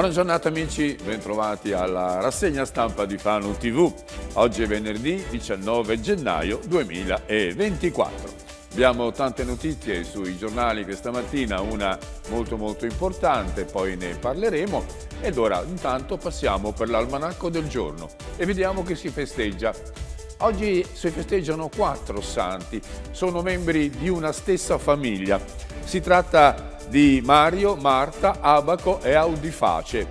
Buona giornata amici, bentrovati alla rassegna stampa di Fano TV. Oggi è venerdì 19 gennaio 2024. Abbiamo tante notizie sui giornali questa mattina, una molto molto importante, poi ne parleremo. Ed ora intanto passiamo per l'almanacco del giorno e vediamo che si festeggia. Oggi si festeggiano quattro santi, sono membri di una stessa famiglia. Si tratta di Mario, Marta, Abaco e Audiface.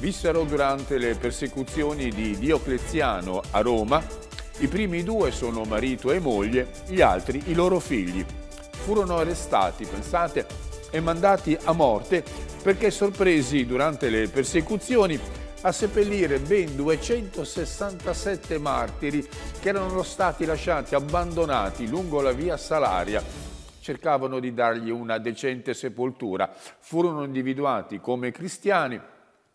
Vissero durante le persecuzioni di Diocleziano a Roma. I primi due sono marito e moglie, gli altri i loro figli. Furono arrestati, pensate, e mandati a morte perché sorpresi durante le persecuzioni a seppellire ben 267 martiri che erano stati lasciati abbandonati lungo la via Salaria cercavano di dargli una decente sepoltura. Furono individuati come cristiani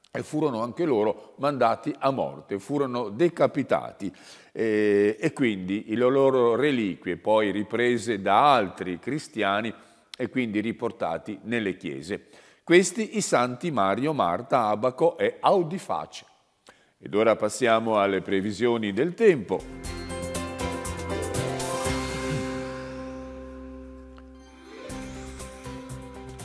e furono anche loro mandati a morte, furono decapitati eh, e quindi le loro reliquie poi riprese da altri cristiani e quindi riportati nelle chiese. Questi i santi Mario, Marta, Abaco e Audiface. Ed ora passiamo alle previsioni del tempo.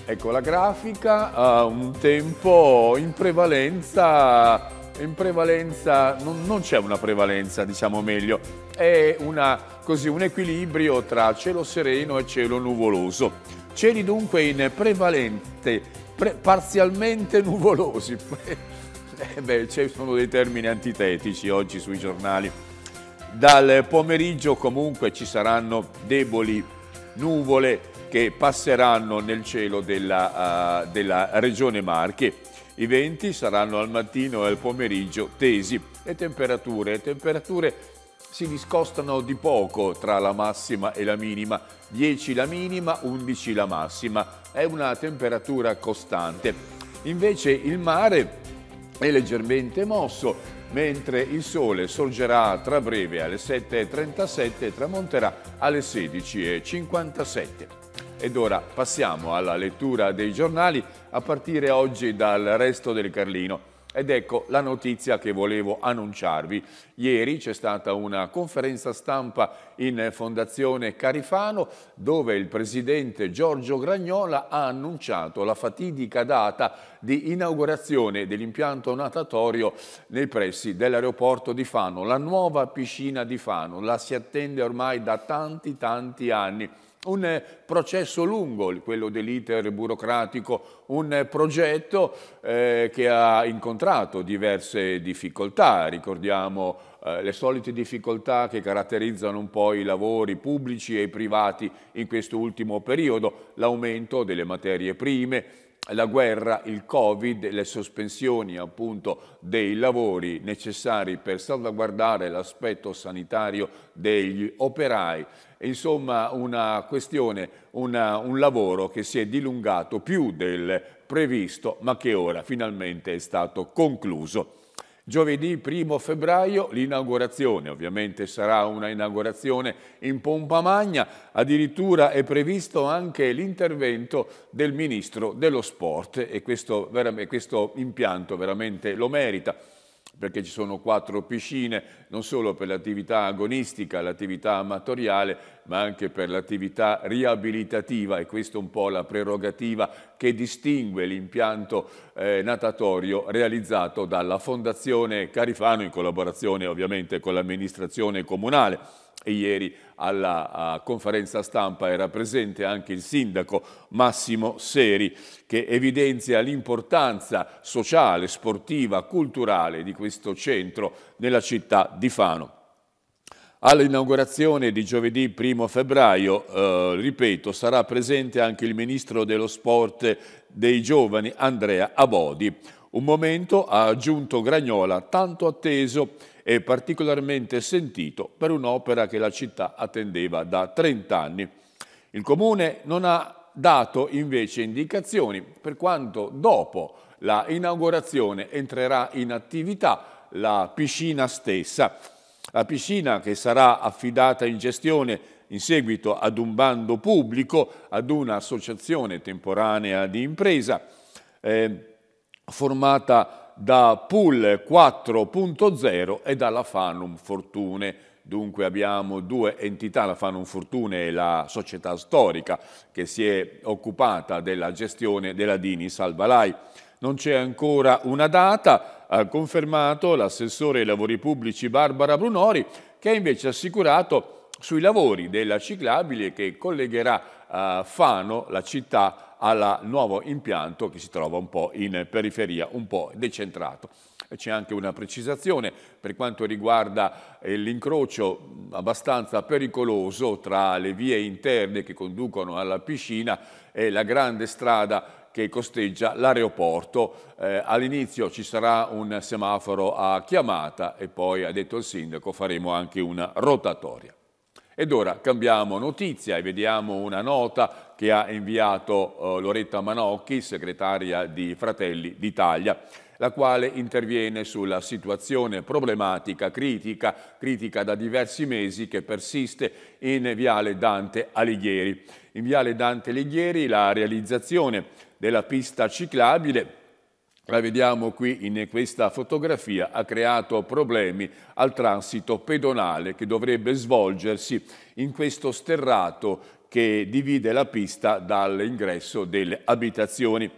Ecco, la grafica ha un tempo in prevalenza, in prevalenza non, non c'è una prevalenza, diciamo meglio, è una, così, un equilibrio tra cielo sereno e cielo nuvoloso. Cieli dunque in prevalente, pre, parzialmente nuvolosi. Eh beh, ci sono dei termini antitetici oggi sui giornali. Dal pomeriggio comunque ci saranno deboli nuvole che passeranno nel cielo della, uh, della regione Marche. I venti saranno al mattino e al pomeriggio tesi. Le temperature, le temperature si discostano di poco tra la massima e la minima, 10 la minima, 11 la massima, è una temperatura costante. Invece il mare è leggermente mosso, mentre il sole sorgerà tra breve alle 7.37 e tramonterà alle 16.57. Ed ora passiamo alla lettura dei giornali a partire oggi dal resto del Carlino. Ed ecco la notizia che volevo annunciarvi. Ieri c'è stata una conferenza stampa in Fondazione Carifano dove il presidente Giorgio Gragnola ha annunciato la fatidica data di inaugurazione dell'impianto natatorio nei pressi dell'aeroporto di Fano, la nuova piscina di Fano. La si attende ormai da tanti tanti anni un processo lungo, quello dell'iter burocratico, un progetto eh, che ha incontrato diverse difficoltà, ricordiamo eh, le solite difficoltà che caratterizzano un po' i lavori pubblici e privati in questo ultimo periodo, l'aumento delle materie prime, la guerra, il Covid, le sospensioni appunto dei lavori necessari per salvaguardare l'aspetto sanitario degli operai. Insomma una questione, una, un lavoro che si è dilungato più del previsto ma che ora finalmente è stato concluso. Giovedì 1 febbraio l'inaugurazione, ovviamente sarà una inaugurazione in pompa magna, addirittura è previsto anche l'intervento del Ministro dello Sport e questo, questo impianto veramente lo merita perché ci sono quattro piscine, non solo per l'attività agonistica, l'attività amatoriale, ma anche per l'attività riabilitativa e questa è un po' la prerogativa che distingue l'impianto eh, natatorio realizzato dalla Fondazione Carifano in collaborazione ovviamente con l'amministrazione comunale e ieri alla conferenza stampa era presente anche il sindaco Massimo Seri che evidenzia l'importanza sociale, sportiva, culturale di questo centro nella città di Fano. All'inaugurazione di giovedì 1 febbraio, eh, ripeto, sarà presente anche il ministro dello sport dei giovani Andrea Abodi. Un momento, ha aggiunto Gragnola, tanto atteso e particolarmente sentito per un'opera che la città attendeva da 30 anni. Il Comune non ha dato invece indicazioni per quanto dopo la inaugurazione entrerà in attività la piscina stessa. La piscina che sarà affidata in gestione in seguito ad un bando pubblico ad un'associazione temporanea di impresa. Eh, formata da Pool 4.0 e dalla Fanum Fortune. Dunque abbiamo due entità, la Fanum Fortune e la società storica che si è occupata della gestione della Dini Salvalai. Non c'è ancora una data, ha confermato l'assessore ai lavori pubblici Barbara Brunori, che ha invece assicurato sui lavori della ciclabile che collegherà Fano, la città, al nuovo impianto che si trova un po' in periferia, un po' decentrato. C'è anche una precisazione per quanto riguarda eh, l'incrocio abbastanza pericoloso tra le vie interne che conducono alla piscina e la grande strada che costeggia l'aeroporto. Eh, all'inizio ci sarà un semaforo a chiamata e poi, ha detto il sindaco, faremo anche una rotatoria. Ed ora cambiamo notizia e vediamo una nota che ha inviato uh, Loretta Manocchi, segretaria di Fratelli d'Italia, la quale interviene sulla situazione problematica, critica, critica da diversi mesi che persiste in Viale Dante Alighieri. In Viale Dante Alighieri la realizzazione della pista ciclabile la vediamo qui in questa fotografia, ha creato problemi al transito pedonale che dovrebbe svolgersi in questo sterrato che divide la pista dall'ingresso delle abitazioni.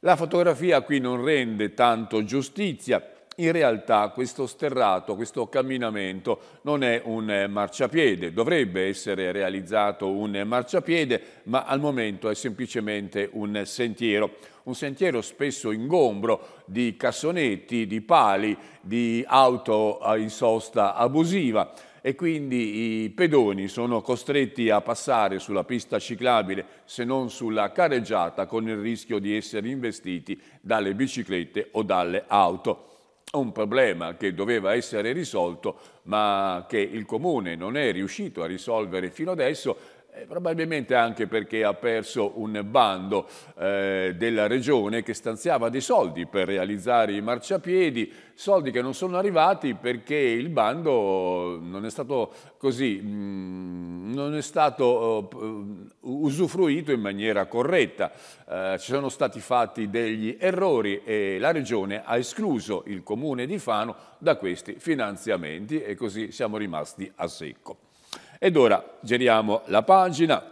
La fotografia qui non rende tanto giustizia, in realtà questo sterrato, questo camminamento non è un marciapiede, dovrebbe essere realizzato un marciapiede, ma al momento è semplicemente un sentiero. Un sentiero spesso ingombro di cassonetti, di pali, di auto in sosta abusiva. E quindi i pedoni sono costretti a passare sulla pista ciclabile se non sulla careggiata con il rischio di essere investiti dalle biciclette o dalle auto un problema che doveva essere risolto ma che il Comune non è riuscito a risolvere fino adesso eh, probabilmente anche perché ha perso un bando eh, della regione che stanziava dei soldi per realizzare i marciapiedi, soldi che non sono arrivati perché il bando non è stato così, mh, mm, non è stato uh, usufruito in maniera corretta. Eh, ci sono stati fatti degli errori e la regione ha escluso il comune di Fano da questi finanziamenti e così siamo rimasti a secco. Ed ora giriamo la pagina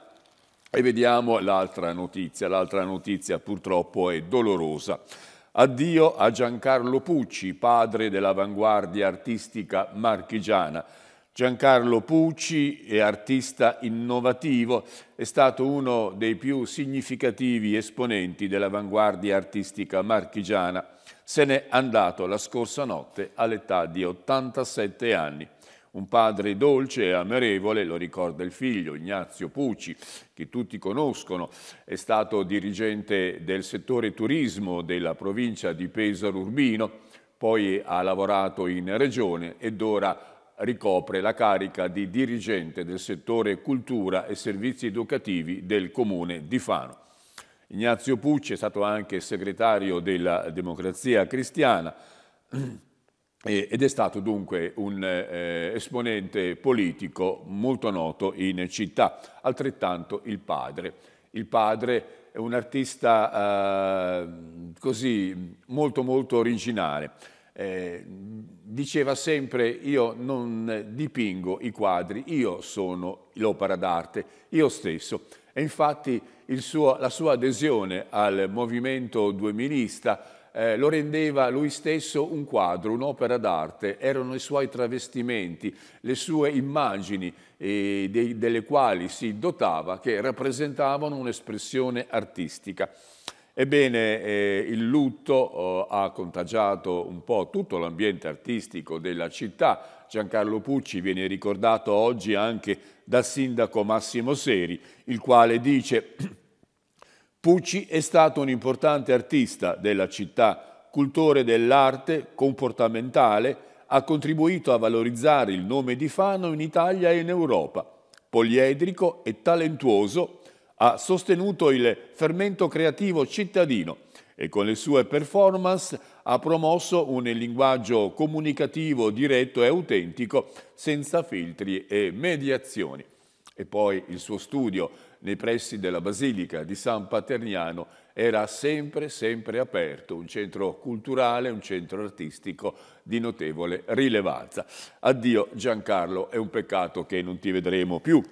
e vediamo l'altra notizia. L'altra notizia purtroppo è dolorosa. Addio a Giancarlo Pucci, padre dell'avanguardia artistica marchigiana. Giancarlo Pucci è artista innovativo, è stato uno dei più significativi esponenti dell'avanguardia artistica marchigiana. Se n'è andato la scorsa notte all'età di 87 anni. Un padre dolce e amorevole, lo ricorda il figlio Ignazio Pucci, che tutti conoscono, è stato dirigente del settore turismo della provincia di Pesaro Urbino, poi ha lavorato in regione ed ora ricopre la carica di dirigente del settore cultura e servizi educativi del comune di Fano. Ignazio Pucci è stato anche segretario della Democrazia Cristiana, ed è stato dunque un eh, esponente politico molto noto in città, altrettanto il padre. Il padre è un artista eh, così molto molto originale. Eh, diceva sempre io non dipingo i quadri, io sono l'opera d'arte, io stesso. E infatti suo, la sua adesione al movimento duemilista eh, lo rendeva lui stesso un quadro, un'opera d'arte, erano i suoi travestimenti, le sue immagini eh, dei, delle quali si dotava che rappresentavano un'espressione artistica. Ebbene, eh, il lutto eh, ha contagiato un po' tutto l'ambiente artistico della città. Giancarlo Pucci viene ricordato oggi anche dal sindaco Massimo Seri, il quale dice Pucci è stato un importante artista della città, cultore dell'arte comportamentale, ha contribuito a valorizzare il nome di Fano in Italia e in Europa. Poliedrico e talentuoso, ha sostenuto il fermento creativo cittadino e con le sue performance ha promosso un linguaggio comunicativo diretto e autentico, senza filtri e mediazioni. e poi il suo studio nei pressi della Basilica di San Paterniano era sempre, sempre aperto, un centro culturale, un centro artistico di notevole rilevanza. Addio Giancarlo, è un peccato che non ti vedremo più.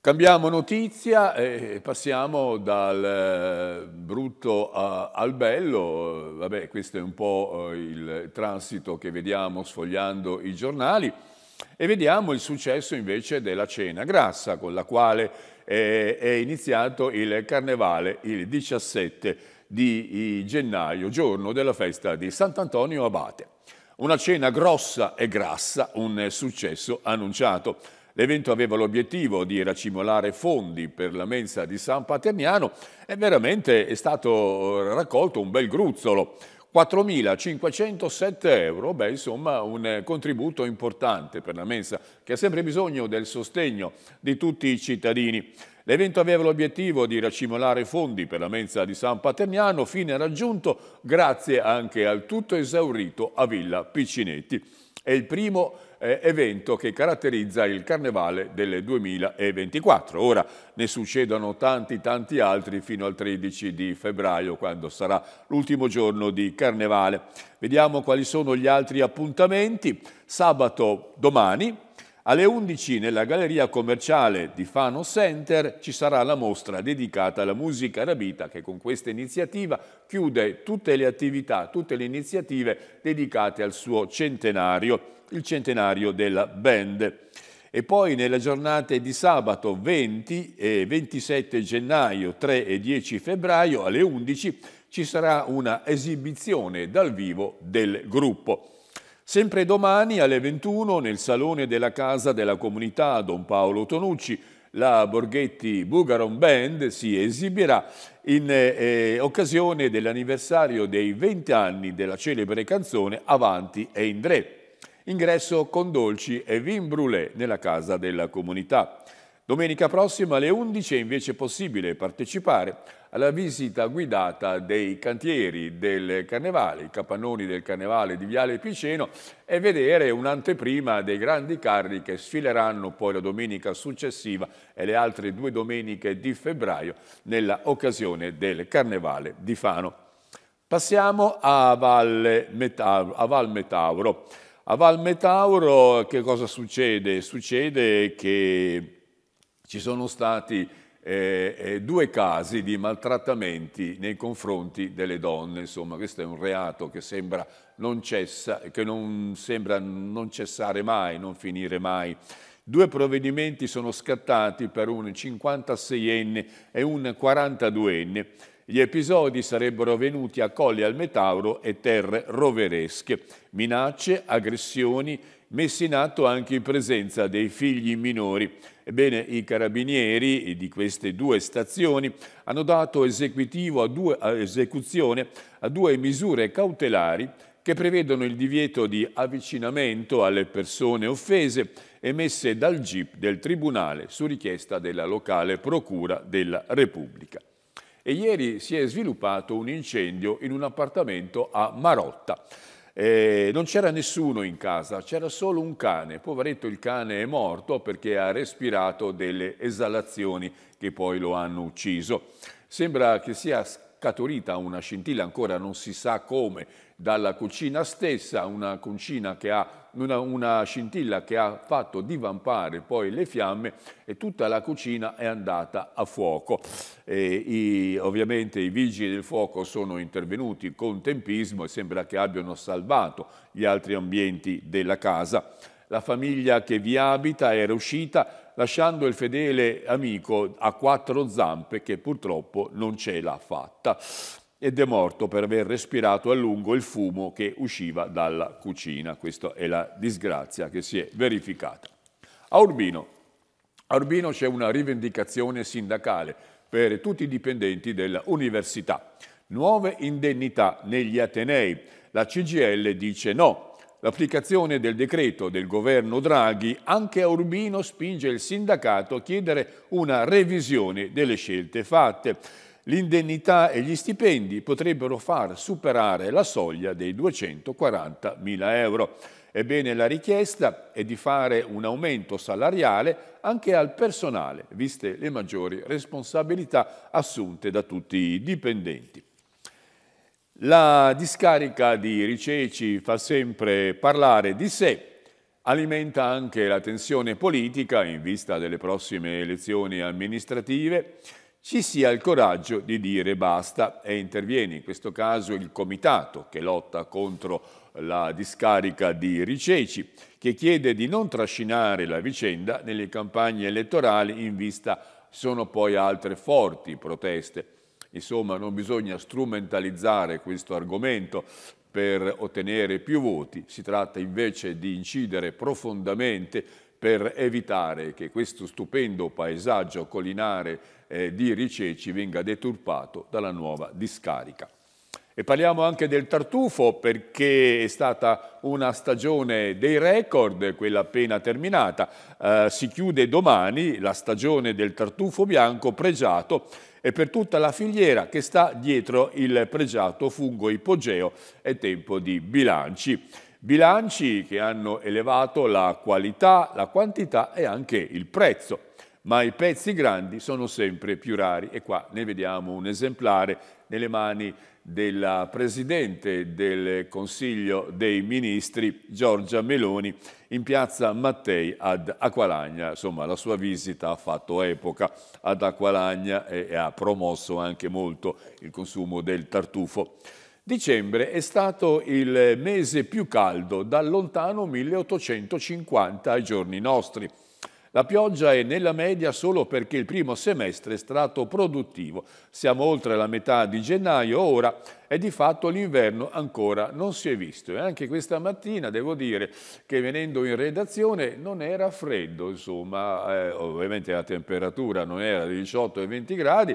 Cambiamo notizia e passiamo dal eh, brutto al bello. Vabbè, questo è un po' eh, il transito che vediamo sfogliando i giornali. E vediamo il successo invece della cena grassa, con la quale è, iniziato il carnevale il 17 di gennaio, giorno della festa di Sant'Antonio Abate. Una cena grossa e grassa, un successo annunciato. L'evento aveva l'obiettivo di racimolare fondi per la mensa di San Paterniano e veramente è stato raccolto un bel gruzzolo. 4.507 euro, beh insomma un contributo importante per la mensa che ha sempre bisogno del sostegno di tutti i cittadini. L'evento aveva l'obiettivo di racimolare fondi per la mensa di San Paterniano, fine raggiunto grazie anche al tutto esaurito a Villa Piccinetti. È il primo eh, evento che caratterizza il Carnevale del 2024. Ora ne succedono tanti tanti altri fino al 13 di febbraio quando sarà l'ultimo giorno di Carnevale. Vediamo quali sono gli altri appuntamenti. Sabato domani alle 11 nella galleria commerciale di Fano Center ci sarà la mostra dedicata alla musica arabita che con questa iniziativa chiude tutte le attività, tutte le iniziative dedicate al suo centenario il centenario della band. E poi nelle giornate di sabato 20 e 27 gennaio, 3 e 10 febbraio alle 11 ci sarà una esibizione dal vivo del gruppo. Sempre domani alle 21 nel Salone della Casa della Comunità Don Paolo Tonucci la Borghetti Bugaron Band si esibirà in eh, occasione dell'anniversario dei 20 anni della celebre canzone Avanti e Indre. Ingresso con dolci e vin brûlé nella casa della comunità. Domenica prossima alle 11 è invece possibile partecipare alla visita guidata dei cantieri del Carnevale, i capannoni del Carnevale di Viale Piceno e vedere un'anteprima dei grandi carri che sfileranno poi la domenica successiva e le altre due domeniche di febbraio nella occasione del Carnevale di Fano. Passiamo a Val Metauro. A Val Metauro che cosa succede? Succede che ci sono stati eh, eh, due casi di maltrattamenti nei confronti delle donne, insomma questo è un reato che sembra non, cessa, che non sembra non cessare mai, non finire mai. Due provvedimenti sono scattati per un 56enne e un 42enne gli episodi sarebbero venuti a Colli al Metauro e terre roveresche, minacce, aggressioni, messi in atto anche in presenza dei figli minori. Ebbene, i carabinieri di queste due stazioni hanno dato a due, a esecuzione a due misure cautelari che prevedono il divieto di avvicinamento alle persone offese emesse dal GIP del Tribunale su richiesta della locale Procura della Repubblica e ieri si è sviluppato un incendio in un appartamento a Marotta. Eh, non c'era nessuno in casa, c'era solo un cane. Poveretto il cane è morto perché ha respirato delle esalazioni che poi lo hanno ucciso. Sembra che sia scaturita una scintilla, ancora non si sa come, dalla cucina stessa, una che ha una, una, scintilla che ha fatto divampare poi le fiamme e tutta la cucina è andata a fuoco. I, ovviamente i vigili del fuoco sono intervenuti con tempismo e sembra che abbiano salvato gli altri ambienti della casa. La famiglia che vi abita era uscita lasciando il fedele amico a quattro zampe che purtroppo non ce l'ha fatta ed è morto per aver respirato a lungo il fumo che usciva dalla cucina. Questa è la disgrazia che si è verificata. A Urbino, a Urbino c'è una rivendicazione sindacale per tutti i dipendenti dell'università. Nuove indennità negli Atenei. La CGL dice no. L'applicazione del decreto del governo Draghi anche a Urbino spinge il sindacato a chiedere una revisione delle scelte fatte l'indennità e gli stipendi potrebbero far superare la soglia dei 240 mila euro. Ebbene, la richiesta è di fare un aumento salariale anche al personale, viste le maggiori responsabilità assunte da tutti i dipendenti. La discarica di Riceci fa sempre parlare di sé, alimenta anche la tensione politica in vista delle prossime elezioni amministrative, ci sia il coraggio di dire basta e interviene in questo caso il comitato che lotta contro la discarica di Riceci, che chiede di non trascinare la vicenda nelle campagne elettorali. In vista sono poi altre forti proteste. Insomma, non bisogna strumentalizzare questo argomento per ottenere più voti, si tratta invece di incidere profondamente per evitare che questo stupendo paesaggio collinare eh, di Riceci venga deturpato dalla nuova discarica. E parliamo anche del tartufo perché è stata una stagione dei record, quella appena terminata. Eh, si chiude domani la stagione del tartufo bianco pregiato e per tutta la filiera che sta dietro il pregiato fungo ipogeo è tempo di bilanci. Bilanci che hanno elevato la qualità, la quantità e anche il prezzo ma i pezzi grandi sono sempre più rari e qua ne vediamo un esemplare nelle mani della Presidente del Consiglio dei Ministri Giorgia Meloni in piazza Mattei ad Aqualagna. Insomma, la sua visita ha fatto epoca ad Aqualagna e ha promosso anche molto il consumo del tartufo. Dicembre è stato il mese più caldo dal lontano 1850 ai giorni nostri. La pioggia è nella media solo perché il primo semestre è stato produttivo. Siamo oltre la metà di gennaio ora e di fatto l'inverno ancora non si è visto. E anche questa mattina devo dire che venendo in redazione non era freddo, insomma, eh, ovviamente la temperatura non era di 18 e 20 gradi,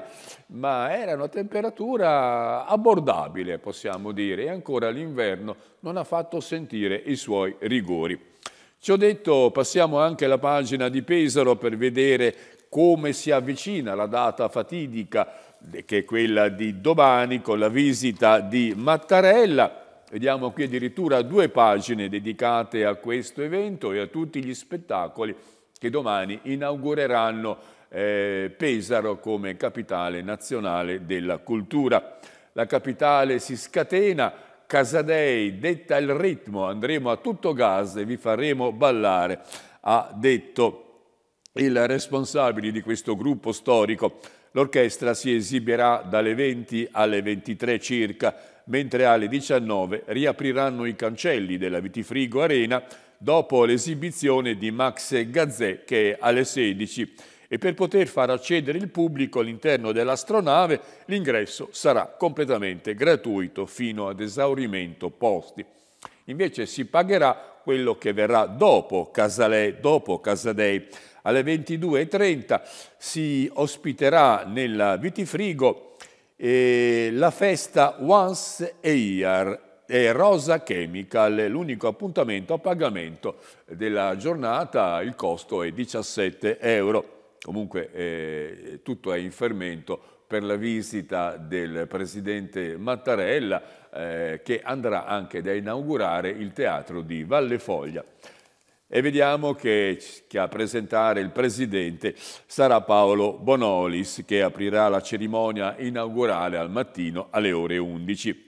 ma era una temperatura abbordabile, possiamo dire, e ancora l'inverno non ha fatto sentire i suoi rigori. Ci ho detto, passiamo anche alla pagina di Pesaro per vedere come si avvicina la data fatidica, che è quella di domani, con la visita di Mattarella. Vediamo qui addirittura due pagine dedicate a questo evento e a tutti gli spettacoli che domani inaugureranno eh, Pesaro come capitale nazionale della cultura. La capitale si scatena, Casadei, detta il ritmo, andremo a tutto gas e vi faremo ballare, ha detto il responsabile di questo gruppo storico. L'orchestra si esibirà dalle 20 alle 23 circa, mentre alle 19 riapriranno i cancelli della Vitifrigo Arena dopo l'esibizione di Max Gazzè che è alle 16 e per poter far accedere il pubblico all'interno dell'astronave l'ingresso sarà completamente gratuito fino ad esaurimento posti. Invece si pagherà quello che verrà dopo Casalè, dopo Casadei. Alle 22.30 si ospiterà nella Vitifrigo eh, la festa Once a Year, è Rosa Chemical, l'unico appuntamento a pagamento della giornata, il costo è 17 euro. Comunque eh, tutto è in fermento per la visita del presidente Mattarella eh, che andrà anche da inaugurare il teatro di Valle Foglia. E vediamo che, che, a presentare il presidente sarà Paolo Bonolis che aprirà la cerimonia inaugurale al mattino alle ore 11.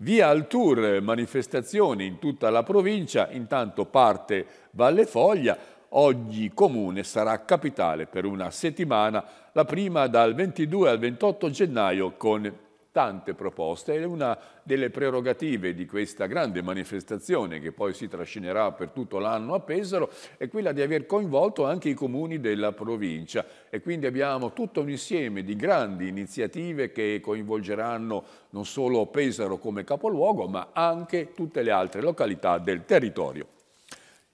Via al tour manifestazioni in tutta la provincia, intanto parte Valle Foglia, oggi comune sarà capitale per una settimana, la prima dal 22 al 28 gennaio con tante proposte. È una delle prerogative di questa grande manifestazione che poi si trascinerà per tutto l'anno a Pesaro è quella di aver coinvolto anche i comuni della provincia e quindi abbiamo tutto un insieme di grandi iniziative che coinvolgeranno non solo Pesaro come capoluogo ma anche tutte le altre località del territorio.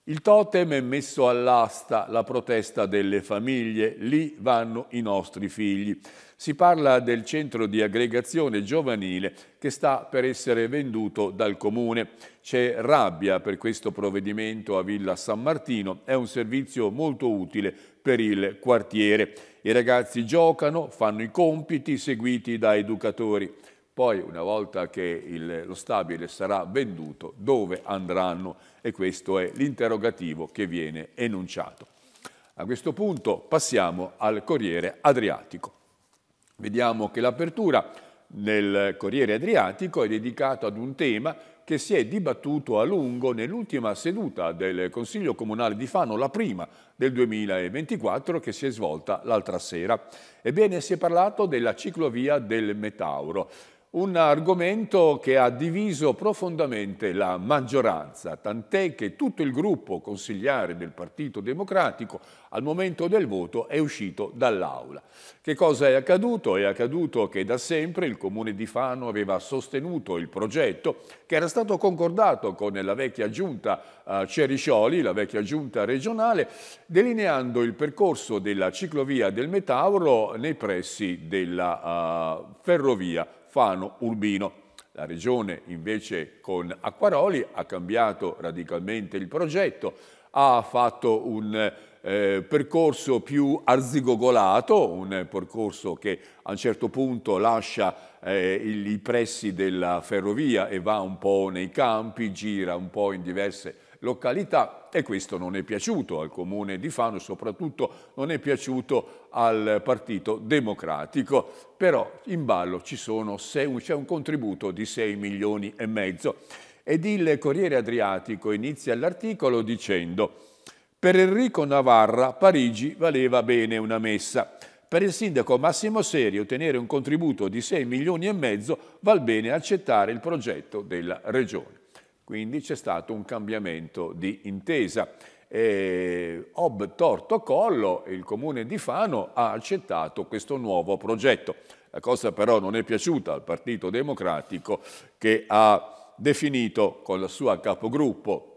Il totem è messo all'asta, la protesta delle famiglie, lì vanno i nostri figli. Si parla del centro di aggregazione giovanile che sta per essere venduto dal comune. C'è rabbia per questo provvedimento a Villa San Martino, è un servizio molto utile per il quartiere. I ragazzi giocano, fanno i compiti seguiti da educatori Poi, una volta che il, lo stabile sarà venduto, dove andranno? E questo è l'interrogativo che viene enunciato. A questo punto passiamo al Corriere Adriatico. Vediamo che l'apertura nel Corriere Adriatico è dedicata ad un tema che si è dibattuto a lungo nell'ultima seduta del Consiglio Comunale di Fano, la prima del 2024 che si è svolta l'altra sera. Ebbene, si è parlato della ciclovia del Metauro un argomento che ha diviso profondamente la maggioranza, tant'è che tutto il gruppo consigliare del Partito Democratico al momento del voto è uscito dall'Aula. Che cosa è accaduto? È accaduto che da sempre il Comune di Fano aveva sostenuto il progetto che era stato concordato con la vecchia giunta uh, Ceriscioli, la vecchia giunta regionale, delineando il percorso della ciclovia del Metauro nei pressi della uh, ferrovia Fano Urbino. La Regione invece con Acquaroli ha cambiato radicalmente il progetto, ha fatto un eh, percorso più arzigogolato, un percorso che a un certo punto lascia eh, i pressi della ferrovia e va un po' nei campi, gira un po' in diverse località e questo non è piaciuto al comune di Fano soprattutto non è piaciuto al Partito Democratico, però in ballo c'è un contributo di 6 milioni e mezzo ed il Corriere Adriatico inizia l'articolo dicendo per Enrico Navarra Parigi valeva bene una messa. Per il sindaco Massimo Seri ottenere un contributo di 6 milioni e mezzo val bene accettare il progetto della regione. Quindi c'è stato un cambiamento di intesa. E Ob Torto Collo, il comune di Fano, ha accettato questo nuovo progetto. La cosa però non è piaciuta al Partito Democratico che ha definito con la sua capogruppo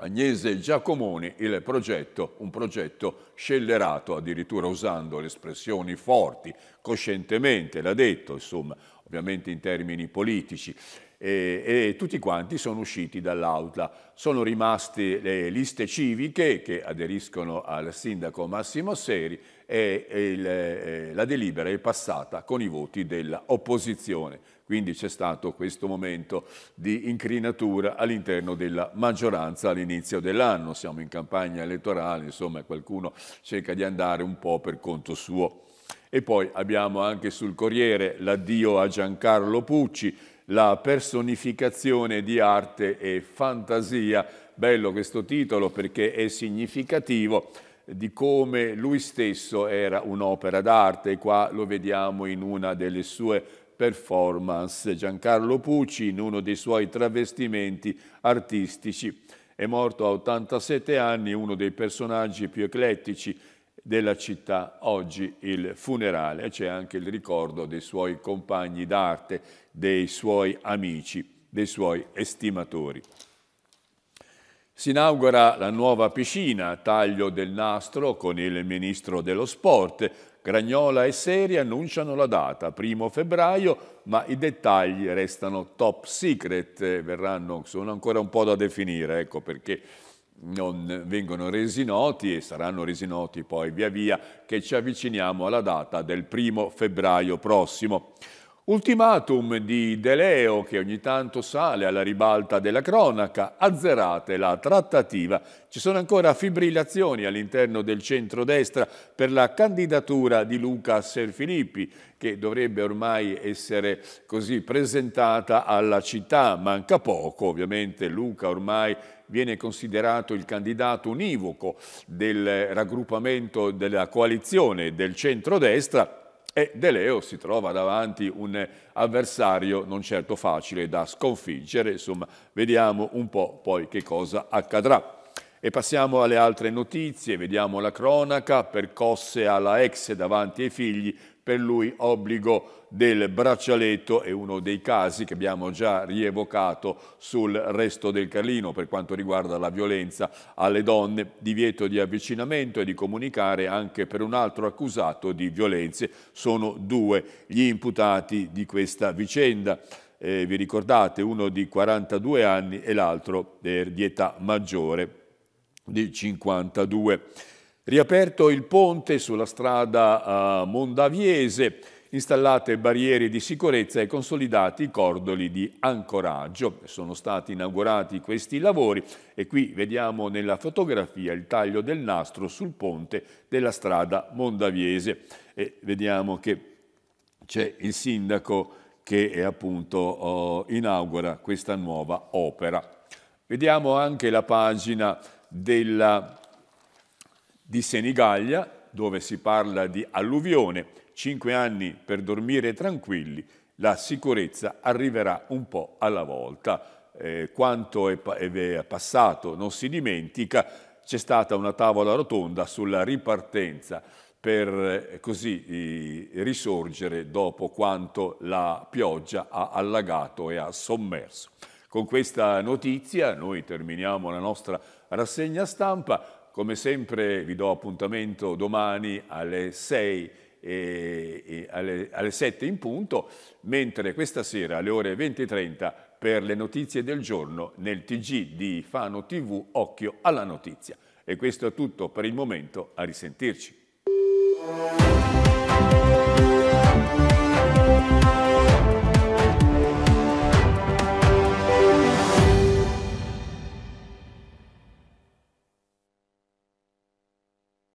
Agnese Giacomoni il progetto, un progetto scellerato, addirittura usando le espressioni forti, coscientemente, l'ha detto, insomma, ovviamente in termini politici e, e tutti quanti sono usciti dall'aula. Sono rimaste le liste civiche che aderiscono al sindaco Massimo Seri e, e la delibera è passata con i voti dell'opposizione. Quindi c'è stato questo momento di incrinatura all'interno della maggioranza all'inizio dell'anno. Siamo in campagna elettorale, insomma qualcuno cerca di andare un po' per conto suo. E poi abbiamo anche sul Corriere l'addio a Giancarlo Pucci, la personificazione di arte e fantasia. Bello questo titolo perché è significativo di come lui stesso era un'opera d'arte e qua lo vediamo in una delle sue performance. Giancarlo Pucci in uno dei suoi travestimenti artistici. È morto a 87 anni, uno dei personaggi più eclettici della città. Oggi il funerale, c'è anche il ricordo dei suoi compagni d'arte, dei suoi amici, dei suoi estimatori. Si inaugura la nuova piscina, taglio del nastro con il ministro dello sport. Gragnola e Seri annunciano la data, primo febbraio, ma i dettagli restano top secret, verranno, sono ancora un po' da definire, ecco perché non vengono resi noti e saranno resi noti poi via via che ci avviciniamo alla data del primo febbraio prossimo. Ultimatum di De Leo che ogni tanto sale alla ribalta della cronaca, azzerate la trattativa. Ci sono ancora fibrillazioni all'interno del centrodestra per la candidatura di Luca Serfilippi che dovrebbe ormai essere così presentata alla città. Manca poco, ovviamente Luca ormai viene considerato il candidato univoco del raggruppamento della coalizione del centrodestra e De Leo si trova davanti un avversario non certo facile da sconfiggere, insomma vediamo un po' poi che cosa accadrà. E passiamo alle altre notizie, vediamo la cronaca, percosse alla ex davanti ai figli, per lui obbligo del braccialetto è uno dei casi che abbiamo già rievocato sul resto del Carlino per quanto riguarda la violenza alle donne, divieto di avvicinamento e di comunicare anche per un altro accusato di violenze. Sono due gli imputati di questa vicenda. Eh, vi ricordate, uno di 42 anni e l'altro di età maggiore di 52. Riaperto il ponte sulla strada uh, Mondaviese, installate barriere di sicurezza e consolidati cordoli di ancoraggio. Sono stati inaugurati questi lavori e qui vediamo nella fotografia il taglio del nastro sul ponte della strada Mondaviese e vediamo che c'è il sindaco che appunto oh, inaugura questa nuova opera. Vediamo anche la pagina della, di Senigallia dove si parla di alluvione cinque anni per dormire tranquilli, la sicurezza arriverà un po' alla volta. Eh, quanto è, è passato non si dimentica, c'è stata una tavola rotonda sulla ripartenza per eh, così risorgere dopo quanto la pioggia ha allagato e ha sommerso. Con questa notizia noi terminiamo la nostra rassegna stampa. Come sempre vi do appuntamento domani alle 6 e, e alle, alle 7 in punto, mentre questa sera alle ore 20.30 per le notizie del giorno nel TG di Fano TV Occhio alla notizia. E questo è tutto per il momento, a risentirci.